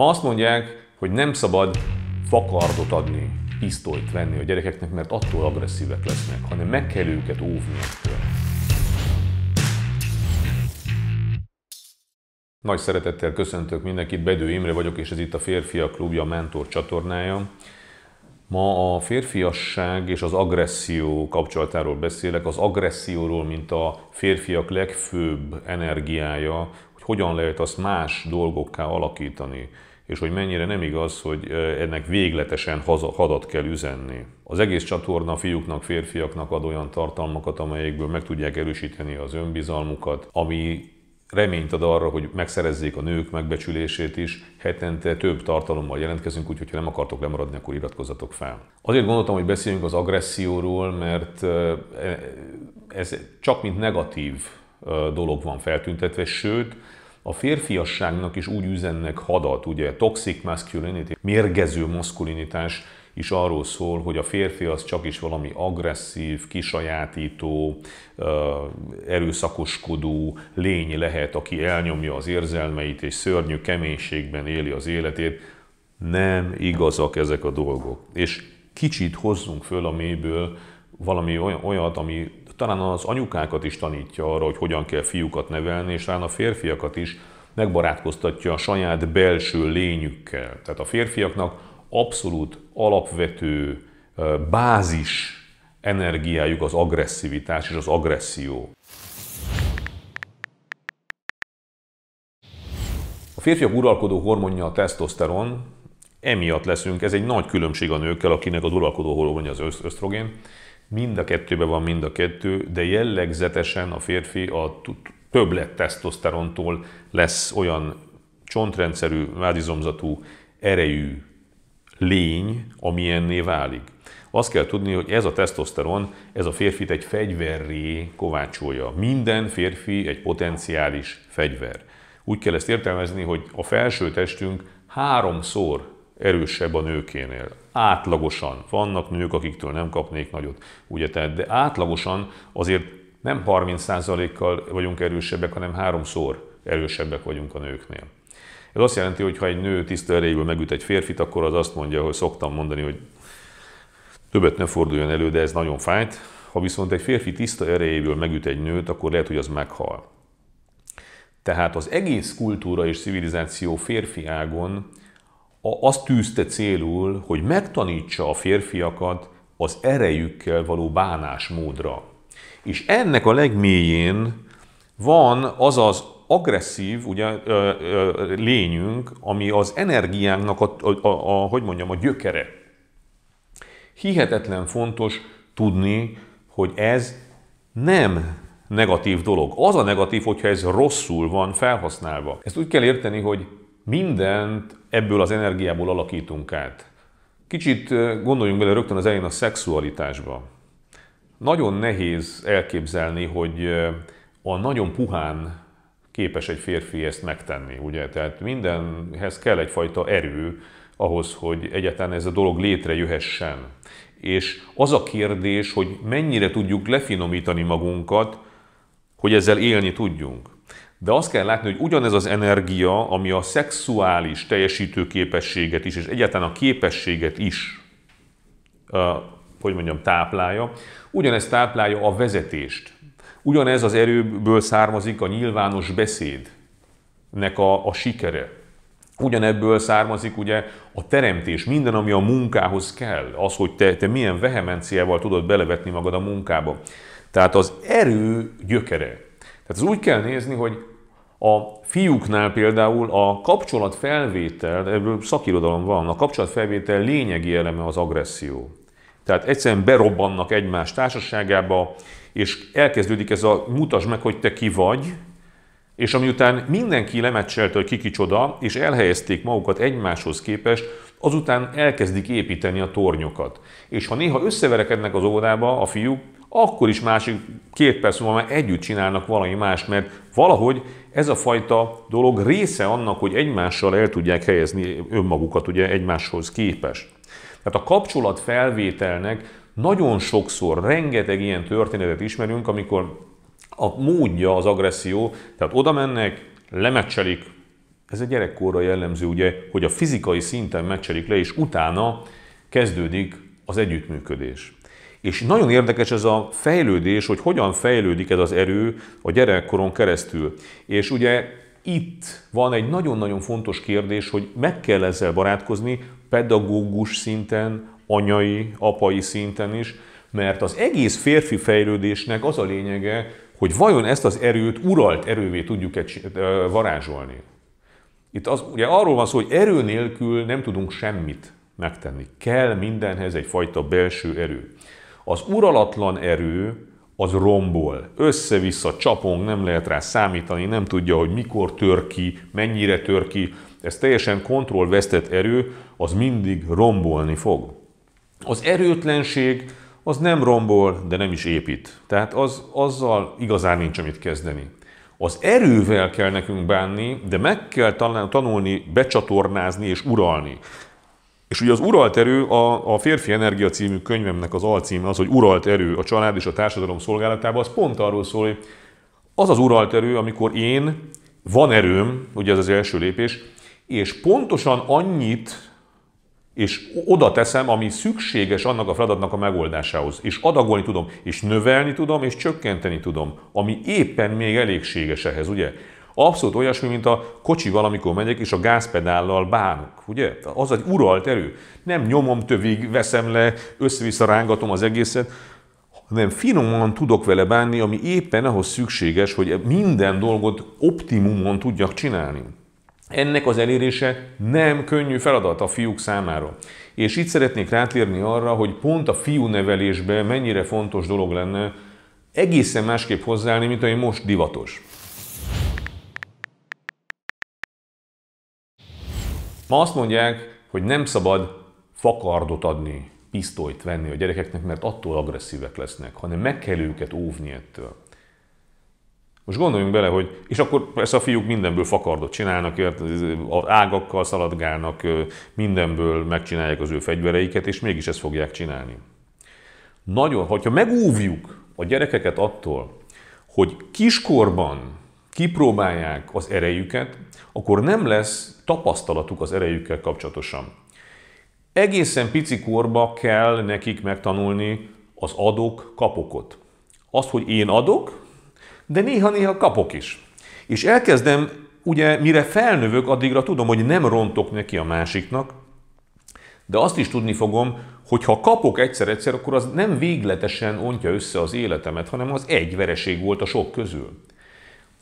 Ma azt mondják, hogy nem szabad fakardot adni, pisztolyt venni a gyerekeknek, mert attól agresszívek lesznek, hanem meg kell őket óvni ettől. Nagy szeretettel köszöntök mindenkit, Bedő Imre vagyok, és ez itt a Férfiak Klubja Mentor csatornája. Ma a férfiasság és az agresszió kapcsolatáról beszélek, az agresszióról, mint a férfiak legfőbb energiája, hogyan lehet azt más dolgokká alakítani, és hogy mennyire nem igaz, hogy ennek végletesen hadat kell üzenni. Az egész csatorna fiúknak, férfiaknak ad olyan tartalmakat, amelyekből meg tudják erősíteni az önbizalmukat, ami reményt ad arra, hogy megszerezzék a nők megbecsülését is. Hetente több tartalommal jelentkezünk, úgyhogy ha nem akartok lemaradni, akkor iratkozzatok fel. Azért gondoltam, hogy beszéljünk az agresszióról, mert e, ez csak mint negatív dolog van feltüntetve, sőt, a férfiasságnak is úgy üzennek hadat, ugye toxic masculinity, mérgező maszkulinitás, is arról szól, hogy a férfi az csak is valami agresszív, kisajátító, erőszakoskodó lény lehet, aki elnyomja az érzelmeit és szörnyű keménységben éli az életét. Nem igazak ezek a dolgok. És kicsit hozzunk föl a mélyből valami olyat, ami talán az anyukákat is tanítja arra, hogy hogyan kell fiúkat nevelni, és talán a férfiakat is megbarátkoztatja a saját belső lényükkel. Tehát a férfiaknak abszolút alapvető bázis energiájuk az agresszivitás és az agresszió. A férfiak uralkodó hormonja a tesztoszteron, emiatt leszünk, ez egy nagy különbség a nőkkel, akinek az uralkodó hormonja az ösztrogén. Mind a kettőben van mind a kettő, de jellegzetesen a férfi a többlet tesztoszterontól lesz olyan csontrendszerű, vádizomzatú, erejű, lény, amilyenné válik. Azt kell tudni, hogy ez a tesztoszteron, ez a férfit egy fegyverré kovácsolja. Minden férfi egy potenciális fegyver. Úgy kell ezt értelmezni, hogy a felső testünk háromszor erősebb a nőkénél. Átlagosan. Vannak nők, akiktől nem kapnék nagyot, ugye, tehát, de átlagosan azért nem 30%-kal vagyunk erősebbek, hanem háromszor erősebbek vagyunk a nőknél. Ez azt jelenti, hogy ha egy nő tiszta erejéből megüt egy férfit, akkor az azt mondja, hogy szoktam mondani, hogy többet ne forduljon elő, de ez nagyon fájt. Ha viszont egy férfi tiszta erejéből megüt egy nőt, akkor lehet, hogy az meghal. Tehát az egész kultúra és civilizáció férfi ágon azt tűzte célul, hogy megtanítsa a férfiakat az erejükkel való bánásmódra. És ennek a legmélyén van az az agresszív ugye, ö, ö, lényünk, ami az energiánknak a, a, a, a, hogy mondjam, a gyökere. Hihetetlen fontos tudni, hogy ez nem negatív dolog. Az a negatív, hogyha ez rosszul van felhasználva. Ezt úgy kell érteni, hogy mindent ebből az energiából alakítunk át. Kicsit gondoljunk bele rögtön az elején a szexualitásba. Nagyon nehéz elképzelni, hogy a nagyon puhán képes egy férfi ezt megtenni, ugye? Tehát mindenhez kell egyfajta erő ahhoz, hogy egyáltalán ez a dolog létrejöhessen. És az a kérdés, hogy mennyire tudjuk lefinomítani magunkat, hogy ezzel élni tudjunk. De azt kell látni, hogy ugyanez az energia, ami a szexuális teljesítő képességet is, és egyáltalán a képességet is, hogy mondjam, táplálja, ugyanez táplálja a vezetést. Ugyanez az erőből származik a nyilvános beszédnek a, a sikere. Ugyanebből származik ugye a teremtés, minden, ami a munkához kell, az, hogy te, te milyen vehemenciával tudod belevetni magad a munkába. Tehát az erő gyökere. Tehát az úgy kell nézni, hogy a fiúknál például a kapcsolatfelvétel, ebből szakirodalom van, a kapcsolatfelvétel lényegi eleme az agresszió. Tehát egyszerűen berobbannak egymás társaságába, és elkezdődik ez a mutasd meg, hogy te ki vagy, és amiután mindenki lemecselte, hogy ki kicsoda, és elhelyezték magukat egymáshoz képest, azután elkezdik építeni a tornyokat. És ha néha összeverekednek az óvodába a fiúk, akkor is másik két perc múlva már együtt csinálnak valami más, mert valahogy ez a fajta dolog része annak, hogy egymással el tudják helyezni önmagukat ugye egymáshoz képest. Tehát a kapcsolat felvételnek nagyon sokszor, rengeteg ilyen történetet ismerünk, amikor a módja az agresszió, tehát oda mennek, lemecselik Ez a gyerekkorra jellemző, ugye, hogy a fizikai szinten megcserik le, és utána kezdődik az együttműködés. És nagyon érdekes ez a fejlődés, hogy hogyan fejlődik ez az erő a gyerekkoron keresztül. És ugye itt van egy nagyon-nagyon fontos kérdés, hogy meg kell ezzel barátkozni pedagógus szinten, anyai, apai szinten is, mert az egész férfi fejlődésnek az a lényege, hogy vajon ezt az erőt uralt erővé tudjuk varázsolni. Itt az, ugye arról van szó, hogy erő nélkül nem tudunk semmit megtenni. Kell mindenhez egyfajta belső erő. Az uralatlan erő az rombol, össze-vissza csapong, nem lehet rá számítani, nem tudja, hogy mikor tör ki, mennyire tör ki. Ez teljesen kontrollvesztett erő, az mindig rombolni fog. Az erőtlenség az nem rombol, de nem is épít. Tehát az, azzal igazán nincs amit kezdeni. Az erővel kell nekünk bánni, de meg kell tanulni, becsatornázni és uralni. És ugye az uralt erő, a, a Férfi Energia című könyvemnek az alcíme az, hogy uralt erő a család és a társadalom szolgálatában, az pont arról szól, hogy az az uralt erő, amikor én, van erőm, ugye ez az első lépés, és pontosan annyit és oda teszem, ami szükséges annak a feladatnak a megoldásához. És adagolni tudom, és növelni tudom, és csökkenteni tudom, ami éppen még elégséges ehhez, ugye? Abszolút olyasmi, mint a kocsival, amikor megyek, és a gázpedállal bánok, ugye? Az egy uralt erő. Nem nyomom tövig, veszem le, össze-vissza rángatom az egészet, hanem finoman tudok vele bánni, ami éppen ahhoz szükséges, hogy minden dolgot optimumon tudjak csinálni. Ennek az elérése nem könnyű feladat a fiúk számára. És itt szeretnék rátérni arra, hogy pont a fiú nevelésben mennyire fontos dolog lenne egészen másképp hozzáállni, mint ami most divatos. Ma azt mondják, hogy nem szabad fakardot adni, pisztolyt venni a gyerekeknek, mert attól agresszívek lesznek, hanem meg kell őket óvni ettől. Most gondoljunk bele, hogy, és akkor persze a fiúk mindenből fakardot csinálnak, ágakkal szaladgálnak, mindenből megcsinálják az ő fegyvereiket, és mégis ezt fogják csinálni. Nagyon, hogyha megúvjuk a gyerekeket attól, hogy kiskorban kipróbálják az erejüket, akkor nem lesz tapasztalatuk az erejükkel kapcsolatosan. Egészen pici korba kell nekik megtanulni az adok kapokot. Azt, hogy én adok, de néha-néha kapok is. És elkezdem, ugye mire felnövök, addigra tudom, hogy nem rontok neki a másiknak, de azt is tudni fogom, hogy ha kapok egyszer-egyszer, akkor az nem végletesen ontja össze az életemet, hanem az egy vereség volt a sok közül.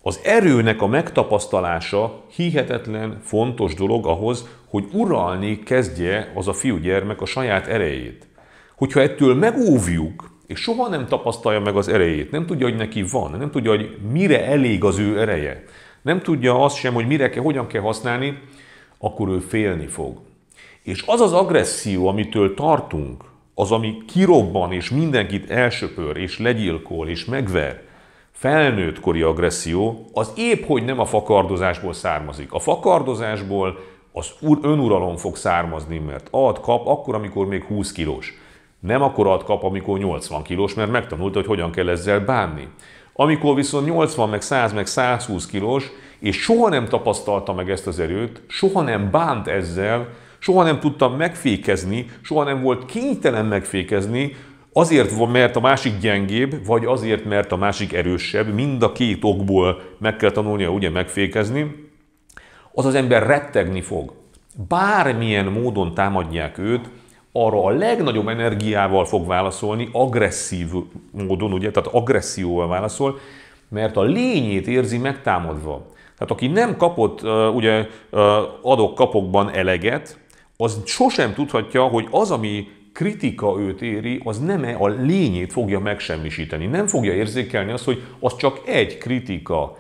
Az erőnek a megtapasztalása hihetetlen fontos dolog ahhoz, hogy uralni kezdje az a fiúgyermek a saját erejét. Hogyha ettől megóvjuk, és soha nem tapasztalja meg az erejét, nem tudja, hogy neki van, nem tudja, hogy mire elég az ő ereje, nem tudja azt sem, hogy mire kell, hogyan kell használni, akkor ő félni fog. És az az agresszió, amitől tartunk, az, ami kirobban, és mindenkit elsöpör, és legyilkol, és megver, felnőttkori agresszió, az épp hogy nem a fakardozásból származik. A fakardozásból az önuralom fog származni, mert ad, kap, akkor, amikor még 20 kilós. Nem akkorat kap, amikor 80 kilós, mert megtanulta, hogy hogyan kell ezzel bánni. Amikor viszont 80, meg 100, meg 120 kilós, és soha nem tapasztalta meg ezt az erőt, soha nem bánt ezzel, soha nem tudta megfékezni, soha nem volt kénytelen megfékezni, azért, mert a másik gyengébb, vagy azért, mert a másik erősebb, mind a két okból meg kell tanulnia ugye megfékezni, az az ember rettegni fog. Bármilyen módon támadják őt, arra a legnagyobb energiával fog válaszolni, agresszív módon, ugye, tehát agresszióval válaszol, mert a lényét érzi megtámadva. Tehát aki nem kapott ugye adok-kapokban eleget, az sosem tudhatja, hogy az, ami kritika őt éri, az nem -e a lényét fogja megsemmisíteni. Nem fogja érzékelni azt, hogy az csak egy kritika.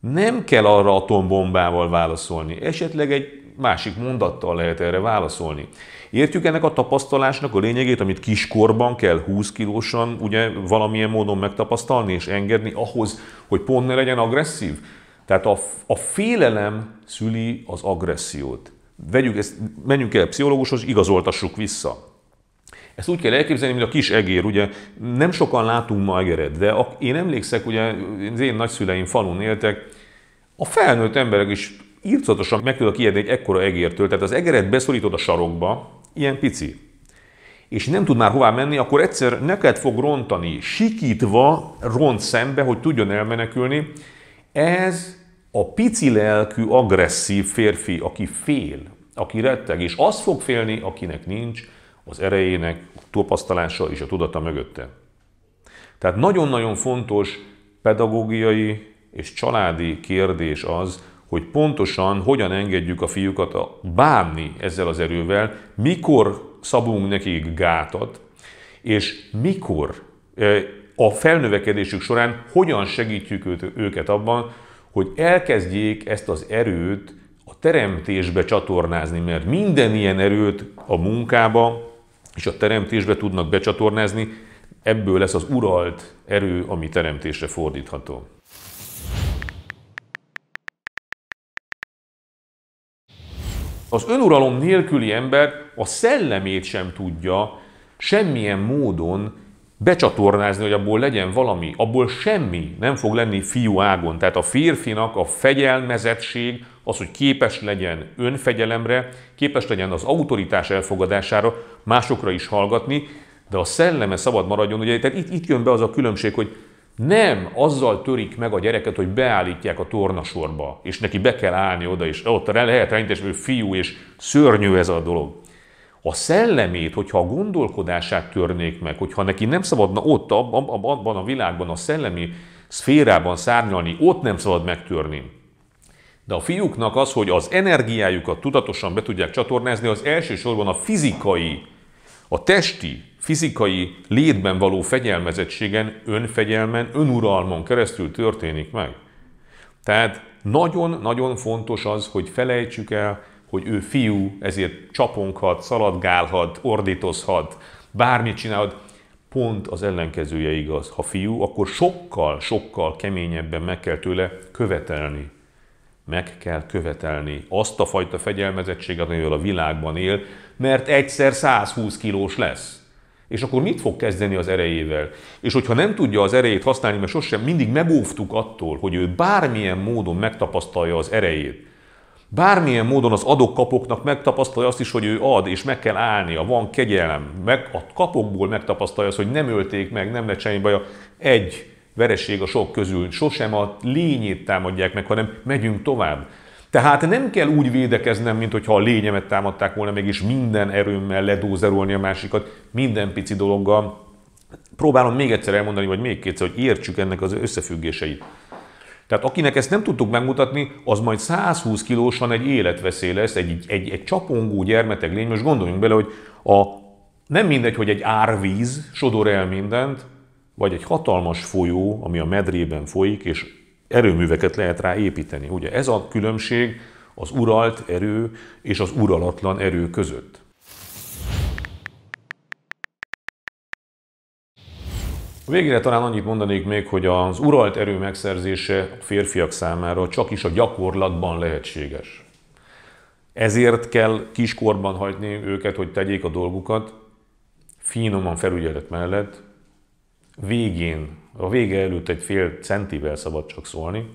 Nem kell arra atombombával válaszolni. Esetleg egy másik mondattal lehet erre válaszolni. Értjük ennek a tapasztalásnak a lényegét, amit kiskorban kell 20 kilósan ugye valamilyen módon megtapasztalni és engedni ahhoz, hogy pont ne legyen agresszív? Tehát a, a félelem szüli az agressziót. Vegyük ezt, menjünk el pszichológushoz, igazoltassuk vissza. Ezt úgy kell elképzelni, mint a kis egér, ugye? Nem sokan látunk ma egeret, de én emlékszek, ugye az én nagyszüleim falun éltek, a felnőtt emberek is írtozatosan meg tudok ijedni egy ekkora egértől, tehát az egeret beszorítod a sarokba, ilyen pici, és nem tud már hová menni, akkor egyszer neked fog rontani, sikítva ront szembe, hogy tudjon elmenekülni. Ez a pici lelkű, agresszív férfi, aki fél, aki retteg, és az fog félni, akinek nincs az erejének a tapasztalása és a tudata mögötte. Tehát nagyon-nagyon fontos pedagógiai és családi kérdés az, hogy pontosan hogyan engedjük a fiúkat a bánni ezzel az erővel, mikor szabunk nekik gátat, és mikor a felnövekedésük során hogyan segítjük őket abban, hogy elkezdjék ezt az erőt a teremtésbe csatornázni, mert minden ilyen erőt a munkába és a teremtésbe tudnak becsatornázni, ebből lesz az uralt erő, ami teremtésre fordítható. Az önuralom nélküli ember a szellemét sem tudja semmilyen módon becsatornázni, hogy abból legyen valami, abból semmi nem fog lenni fiú ágon. Tehát a férfinak a fegyelmezettség, az, hogy képes legyen önfegyelemre, képes legyen az autoritás elfogadására, másokra is hallgatni, de a szelleme szabad maradjon. Ugye, tehát itt, itt jön be az a különbség, hogy nem azzal törik meg a gyereket, hogy beállítják a tornasorba, és neki be kell állni oda, és ott lehet rá, hogy fiú, és szörnyű ez a dolog. A szellemét, hogyha a gondolkodását törnék meg, hogyha neki nem szabadna ott, abban a világban, a szellemi szférában szárnyalni, ott nem szabad megtörni. De a fiúknak az, hogy az energiájukat tudatosan be tudják csatornázni, az elsősorban a fizikai, a testi, fizikai létben való fegyelmezettségen, önfegyelmen, önuralmon keresztül történik meg. Tehát nagyon-nagyon fontos az, hogy felejtsük el, hogy ő fiú, ezért csaponghat, szaladgálhat, ordítozhat, bármit csinálhat. Pont az ellenkezője igaz. Ha fiú, akkor sokkal, sokkal keményebben meg kell tőle követelni. Meg kell követelni. Azt a fajta fegyelmezettséget, amivel a világban él, mert egyszer 120 kilós lesz. És akkor mit fog kezdeni az erejével? És hogyha nem tudja az erejét használni, mert sosem mindig megóvtuk attól, hogy ő bármilyen módon megtapasztalja az erejét, bármilyen módon az adok-kapoknak megtapasztalja azt is, hogy ő ad, és meg kell állnia, van kegyelem, meg a kapokból megtapasztalja azt, hogy nem ölték meg, nem lett semmi baja, egy vereség a sok közül, sosem a lényét támadják meg, hanem megyünk tovább. Tehát nem kell úgy védekeznem, mint hogyha a lényemet támadták volna meg, és minden erőmmel ledózerolni a másikat, minden pici dologgal. Próbálom még egyszer elmondani, vagy még kétszer, hogy értsük ennek az összefüggéseit. Tehát akinek ezt nem tudtuk megmutatni, az majd 120 kilósan egy életveszély lesz, egy, egy, egy csapongó gyermeteg lény. Most gondoljunk bele, hogy a, nem mindegy, hogy egy árvíz sodor el mindent, vagy egy hatalmas folyó, ami a medrében folyik, és erőműveket lehet rá építeni. Ugye ez a különbség az uralt erő és az uralatlan erő között. A végére talán annyit mondanék még, hogy az uralt erő megszerzése a férfiak számára csak is a gyakorlatban lehetséges. Ezért kell kiskorban hagyni őket, hogy tegyék a dolgukat, finoman felügyelet mellett, végén, a vége előtt egy fél centivel szabad csak szólni,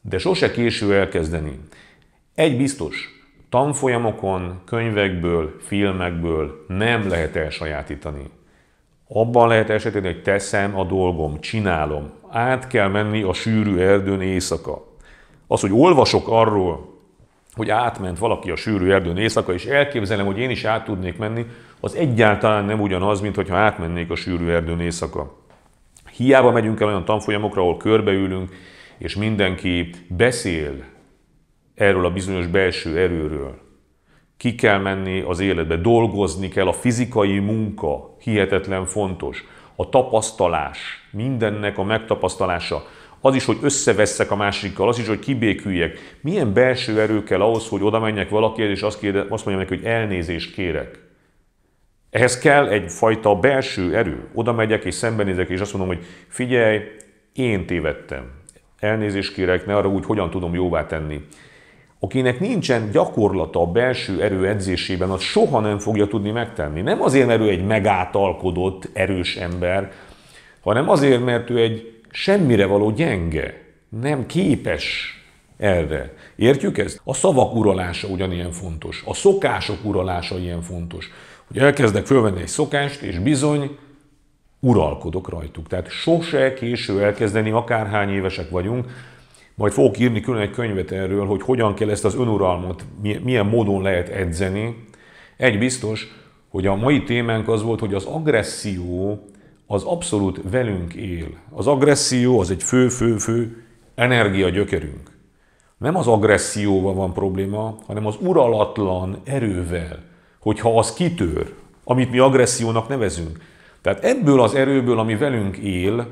de sose késő elkezdeni. Egy biztos, tanfolyamokon, könyvekből, filmekből nem lehet elsajátítani. Abban lehet esetén, hogy teszem a dolgom, csinálom. Át kell menni a sűrű erdőn éjszaka. Az, hogy olvasok arról, hogy átment valaki a sűrű erdőn éjszaka, és elképzelem, hogy én is át tudnék menni, az egyáltalán nem ugyanaz, mint hogyha átmennék a sűrű erdőn éjszaka. Hiába megyünk el olyan tanfolyamokra, ahol körbeülünk, és mindenki beszél erről a bizonyos belső erőről. Ki kell menni az életbe, dolgozni kell, a fizikai munka hihetetlen fontos. A tapasztalás, mindennek a megtapasztalása, az is, hogy összevesszek a másikkal, az is, hogy kibéküljek. Milyen belső erő kell ahhoz, hogy oda menjek valakihez, és azt, kérde, azt mondjam neki, hogy elnézést kérek. Ehhez kell egyfajta belső erő. Oda megyek és szembenézek, és azt mondom, hogy figyelj, én tévedtem. Elnézést kérek, ne arra úgy, hogyan tudom jóvá tenni. Akinek nincsen gyakorlata a belső erő edzésében, az soha nem fogja tudni megtenni. Nem azért, mert ő egy megátalkodott, erős ember, hanem azért, mert ő egy semmire való gyenge, nem képes erre. Értjük ezt? A szavak uralása ugyanilyen fontos, a szokások uralása ilyen fontos. Hogy elkezdek fölvenni egy szokást, és bizony uralkodok rajtuk. Tehát sose késő elkezdeni, akárhány évesek vagyunk, majd fogok írni külön egy könyvet erről, hogy hogyan kell ezt az önuralmat, milyen módon lehet edzeni. Egy biztos, hogy a mai témánk az volt, hogy az agresszió az abszolút velünk él. Az agresszió az egy fő-fő-fő energia gyökerünk. Nem az agresszióval van probléma, hanem az uralatlan erővel, hogyha az kitör, amit mi agressziónak nevezünk. Tehát ebből az erőből, ami velünk él,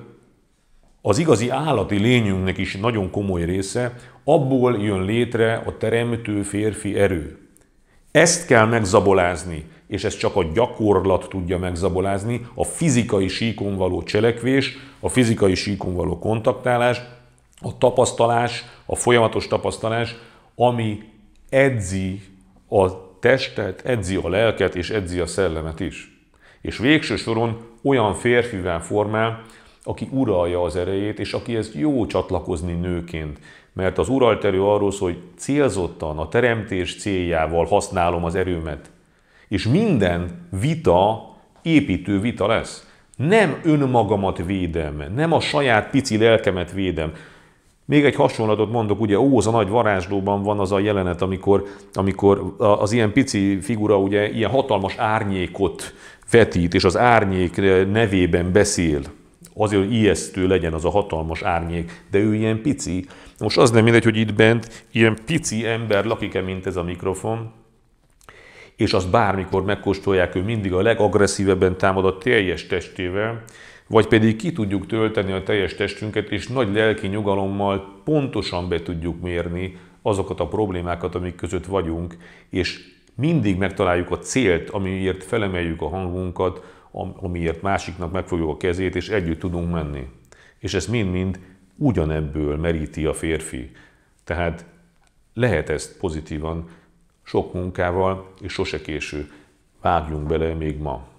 az igazi állati lényünknek is nagyon komoly része, abból jön létre a teremtő férfi erő. Ezt kell megzabolázni, és ezt csak a gyakorlat tudja megzabolázni, a fizikai síkon való cselekvés, a fizikai síkon való kontaktálás, a tapasztalás, a folyamatos tapasztalás, ami edzi a testet, edzi a lelket és edzi a szellemet is. És végső soron olyan férfivel formál, aki uralja az erejét, és aki ezt jó csatlakozni nőként. Mert az uralt erő arról szól, hogy célzottan, a teremtés céljával használom az erőmet. És minden vita építő vita lesz. Nem önmagamat védem, nem a saját pici lelkemet védem. Még egy hasonlatot mondok, ugye Óza nagy varázslóban van az a jelenet, amikor, amikor az ilyen pici figura ugye ilyen hatalmas árnyékot vetít, és az árnyék nevében beszél azért, hogy ijesztő legyen az a hatalmas árnyék, de ő ilyen pici. Most az nem mindegy, hogy itt bent ilyen pici ember lakik-e, mint ez a mikrofon, és azt bármikor megkóstolják, ő mindig a legagresszívebben támad a teljes testével, vagy pedig ki tudjuk tölteni a teljes testünket, és nagy lelki nyugalommal pontosan be tudjuk mérni azokat a problémákat, amik között vagyunk, és mindig megtaláljuk a célt, amiért felemeljük a hangunkat, amiért másiknak megfogjuk a kezét, és együtt tudunk menni. És ez mind-mind ugyanebből meríti a férfi. Tehát lehet ezt pozitívan, sok munkával, és sose késő. Vágjunk bele még ma.